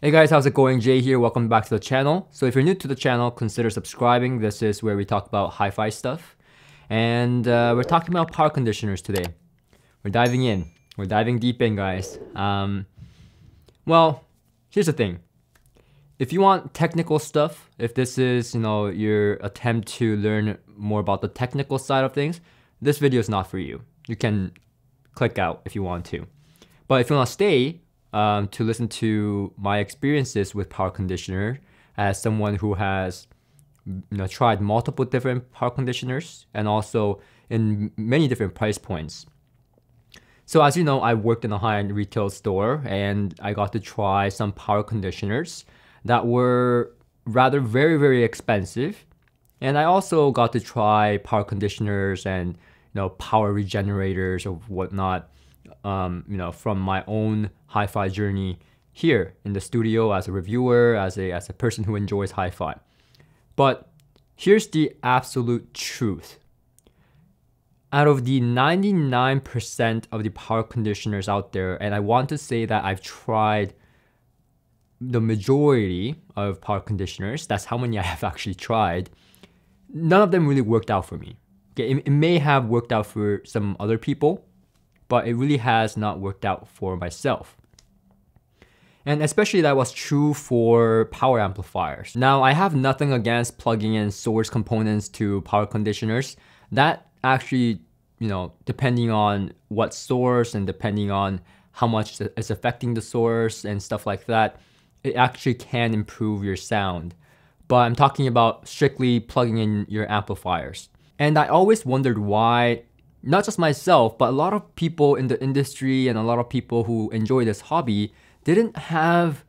Hey guys, how's it going? Jay here, welcome back to the channel. So if you're new to the channel, consider subscribing. This is where we talk about hi-fi stuff. And uh, we're talking about power conditioners today. We're diving in. We're diving deep in, guys. Um, well, here's the thing. If you want technical stuff, if this is, you know, your attempt to learn more about the technical side of things, this video is not for you. You can click out if you want to. But if you want to stay, um, to listen to my experiences with power conditioner as someone who has you know tried multiple different power conditioners and also in many different price points. So as you know, I worked in a high-end retail store and I got to try some power conditioners that were rather very very expensive. And I also got to try power conditioners and you know power regenerators or whatnot um, you know, from my own hi-fi journey here in the studio as a reviewer, as a as a person who enjoys hi-fi. But here's the absolute truth. Out of the 99% of the power conditioners out there, and I want to say that I've tried the majority of power conditioners, that's how many I have actually tried, none of them really worked out for me. Okay, it, it may have worked out for some other people, but it really has not worked out for myself. And especially that was true for power amplifiers. Now, I have nothing against plugging in source components to power conditioners. That actually, you know, depending on what source and depending on how much is affecting the source and stuff like that, it actually can improve your sound. But I'm talking about strictly plugging in your amplifiers. And I always wondered why not just myself, but a lot of people in the industry and a lot of people who enjoy this hobby didn't have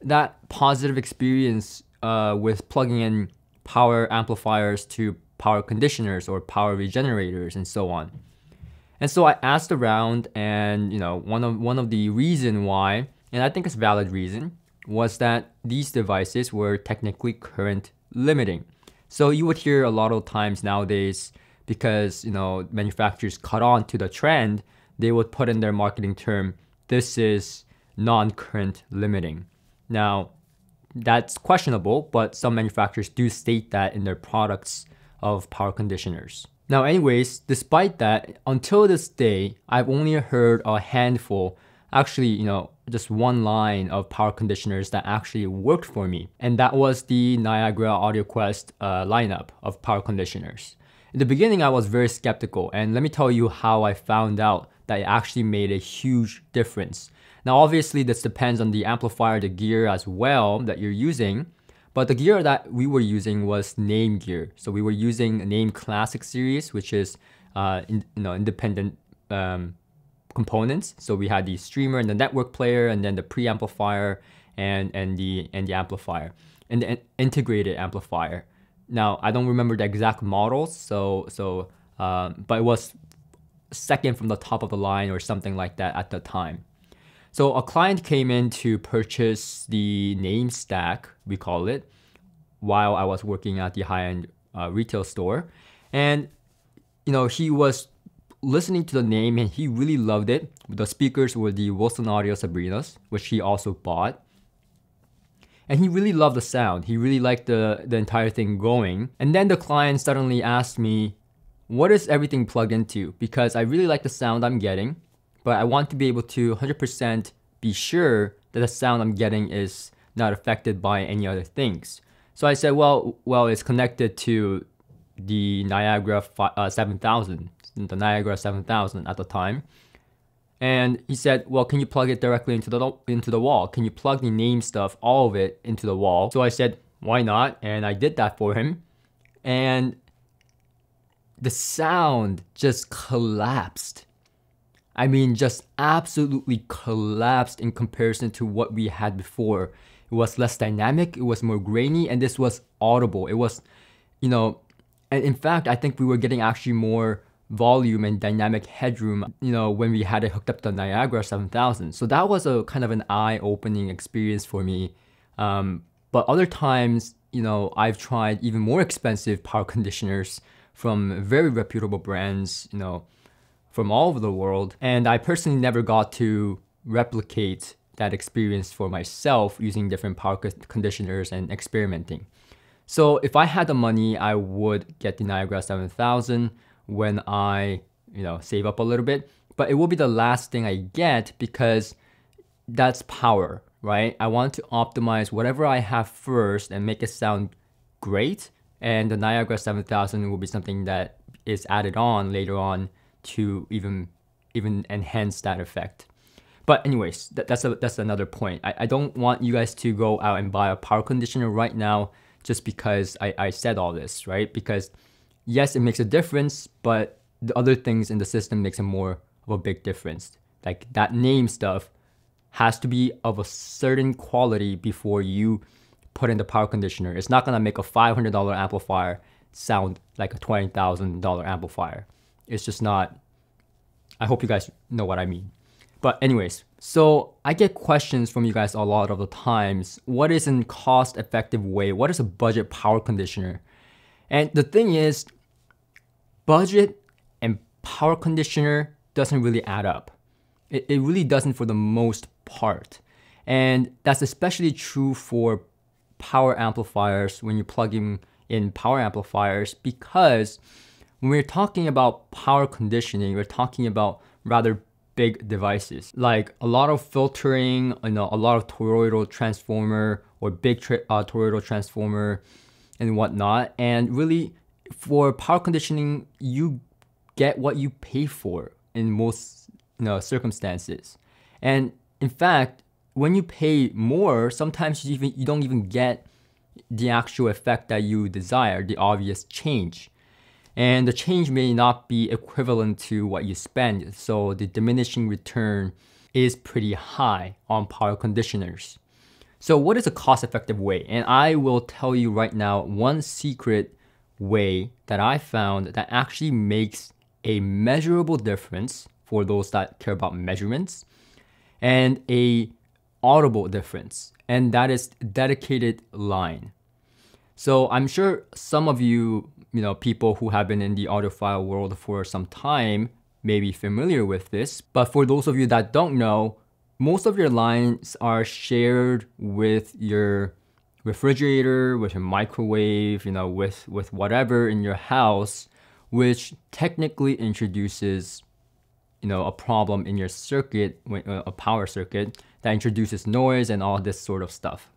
that positive experience uh, with plugging in power amplifiers to power conditioners or power regenerators and so on. And so I asked around and you know one of one of the reason why and I think it's valid reason was that these devices were technically current limiting. So you would hear a lot of times nowadays because you know manufacturers caught on to the trend, they would put in their marketing term, this is non-current limiting. Now, that's questionable, but some manufacturers do state that in their products of power conditioners. Now, anyways, despite that, until this day, I've only heard a handful, actually, you know, just one line of power conditioners that actually worked for me. And that was the Niagara AudioQuest uh, lineup of power conditioners. In the beginning, I was very skeptical, and let me tell you how I found out that it actually made a huge difference. Now, obviously, this depends on the amplifier, the gear as well that you're using, but the gear that we were using was Naim gear. So we were using Naim Classic series, which is uh, in, you know independent um, components. So we had the streamer and the network player, and then the preamplifier and and the and the amplifier and the integrated amplifier. Now I don't remember the exact models, so so um, but it was second from the top of the line or something like that at the time. So a client came in to purchase the Naim stack, we call it, while I was working at the high-end uh, retail store, and you know he was listening to the Naim and he really loved it. The speakers were the Wilson Audio Sabrinas, which he also bought and he really loved the sound. He really liked the, the entire thing going. And then the client suddenly asked me, what is everything plugged into? Because I really like the sound I'm getting, but I want to be able to 100% be sure that the sound I'm getting is not affected by any other things. So I said, well, well, it's connected to the Niagara uh, 7000, the Niagara 7000 at the time. And he said, well, can you plug it directly into the, into the wall? Can you plug the Naim stuff, all of it into the wall? So I said, why not? And I did that for him. And the sound just collapsed. I mean, just absolutely collapsed in comparison to what we had before. It was less dynamic, it was more grainy, and this was audible. It was, you know, and in fact, I think we were getting actually more volume and dynamic headroom, you know, when we had it hooked up to Niagara 7000. So that was a kind of an eye-opening experience for me. Um, but other times, you know, I've tried even more expensive power conditioners from very reputable brands, you know, from all over the world. And I personally never got to replicate that experience for myself using different power conditioners and experimenting. So if I had the money, I would get the Niagara 7000 when I, you know, save up a little bit. But it will be the last thing I get because that's power, right? I want to optimize whatever I have first and make it sound great. And the Niagara 7000 will be something that is added on later on to even even enhance that effect. But anyways, that, that's a, that's another point. I, I don't want you guys to go out and buy a power conditioner right now just because I, I said all this, right? Because yes, it makes a difference, but the other things in the system makes a more of a big difference. Like that Naim stuff has to be of a certain quality before you put in the power conditioner. It's not gonna make a $500 amplifier sound like a $20,000 amplifier. It's just not. I hope you guys know what I mean. But anyways, so I get questions from you guys a lot of the times. What is a cost effective way? What is a budget power conditioner? And the thing is, budget and power conditioner doesn't really add up. It, it really doesn't for the most part. And that's especially true for power amplifiers when you're plugging in power amplifiers because when we're talking about power conditioning, we're talking about rather big devices like a lot of filtering, you know, a lot of toroidal transformer or big uh, toroidal transformer and whatnot. And really, for power conditioning, you get what you pay for in most you know, circumstances. And in fact, when you pay more, sometimes you even you don't even get the actual effect that you desire, the obvious change. And the change may not be equivalent to what you spend, so the diminishing return is pretty high on power conditioners. So, what is a cost effective way? And I will tell you right now one secret way that I found that actually makes a measurable difference for those that care about measurements and a audible difference and that is dedicated line so i'm sure some of you you know people who have been in the audiophile world for some time may be familiar with this but for those of you that don't know most of your lines are shared with your refrigerator with your microwave you know with with whatever in your house which technically introduces you know a problem in your circuit uh, a power circuit that introduces noise and all this sort of stuff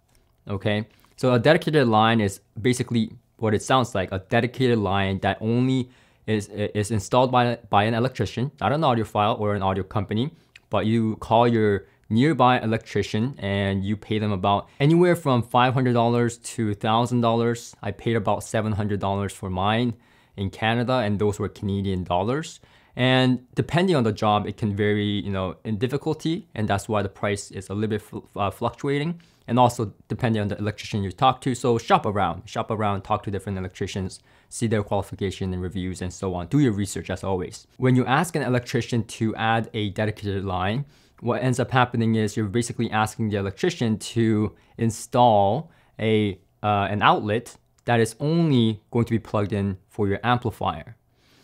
okay? So a dedicated line is basically what it sounds like a dedicated line that only is is installed by by an electrician not an audiophile or an audio company but you call your nearby electrician and you pay them about anywhere from $500 to $1000 i paid about $700 for mine in canada and those were canadian dollars and depending on the job, it can vary, you know, in difficulty, and that's why the price is a little bit fl- uh, fluctuating. And also depending on the electrician you talk to. So shop around, shop around, talk to different electricians, see their qualification and reviews and so on. Do your research as always. When you ask an electrician to add a dedicated line, what ends up happening is you're basically asking the electrician to install a uh, an outlet that is only going to be plugged in for your amplifier.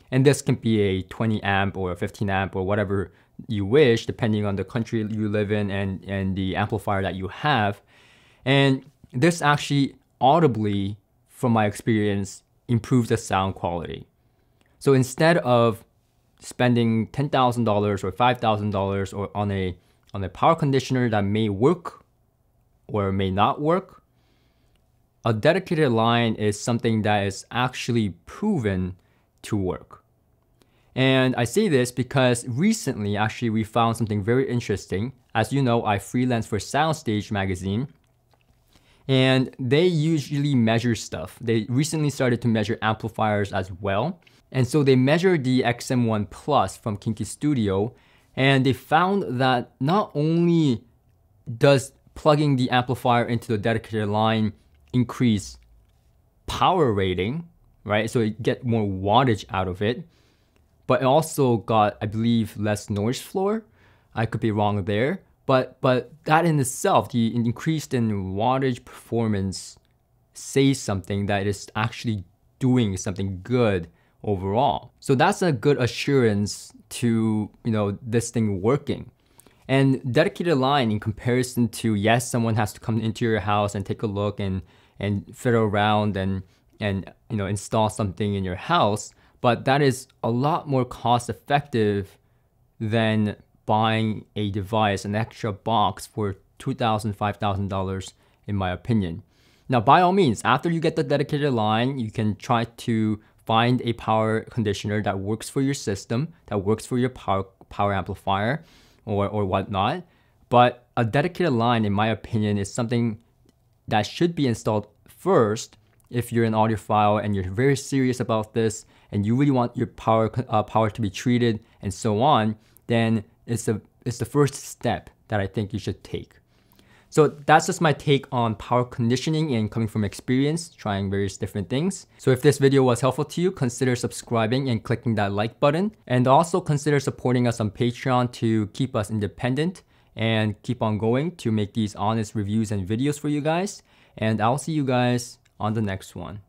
And this can be a 20 amp or a 15 amp or whatever you wish, depending on the country you live in and, and the amplifier that you have. And this actually audibly, from my experience, improves the sound quality. So instead of spending $10,000 or $5,000 or on a on a power conditioner that may work or may not work, a dedicated line is something that is actually proven to work. And I say this because recently, actually, we found something very interesting. As you know, I freelance for Soundstage magazine, and they usually measure stuff. They recently started to measure amplifiers as well. And so they measured the EX-M1 Plus from Kinki Studio, and they found that not only does plugging the amplifier into the dedicated line increase power rating, right? So you get more wattage out of it but it also got, I believe, less noise floor. I could be wrong there, but but that in itself, the increased in wattage performance says something that is actually doing something good overall. So that's a good assurance to you know this thing working. And dedicated line in comparison to yes, someone has to come into your house and take a look and and fiddle around and and you know install something in your house, but that is a lot more cost effective than buying a device, an extra box for $2,000, $5,000 in my opinion. Now, by all means, after you get the dedicated line, you can try to find a power conditioner that works for your system, that works for your power, power amplifier or, or whatnot. But a dedicated line, in my opinion, is something that should be installed first if you're an audiophile and you're very serious about this and you really want your power uh, power to be treated and so on, then it's the it's the first step that I think you should take. So that's just my take on power conditioning and coming from experience, trying various different things. So if this video was helpful to you, consider subscribing and clicking that like button. And also consider supporting us on Patreon to keep us independent and keep on going to make these honest reviews and videos for you guys. And I'll see you guys on the next one.